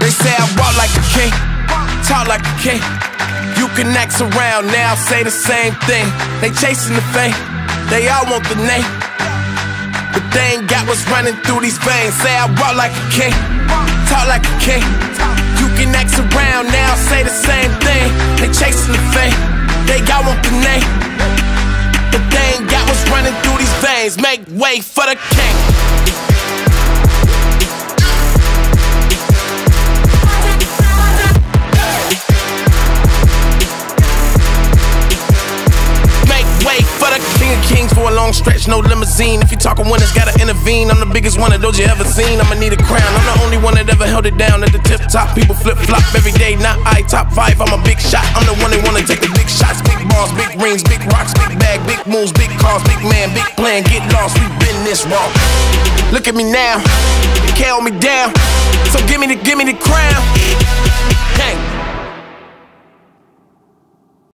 They say I walk like a king, talk like a king. You can act around now, say the same thing. They chasing the fame, they all want the name. But they ain't got what's running through these veins. Say I walk like a king, talk like a king. You can act around now, say the same thing. They chasing the fame, they all want the name. But they ain't got what's running through these veins. Make way for the king. Long stretch, no limousine. If you talking winners, gotta intervene. I'm the biggest one of those you ever seen. I'ma need a crown. I'm the only one that ever held it down at the tip top. People flip flop every day, not I. Top five, I'm a big shot. I'm the one that wanna take the big shots, big balls, big rings, big rocks, big bag, big moves, big cars, big man, big plan. Get lost, we been this wrong. Look at me now, they me down. So give me the, give me the crown.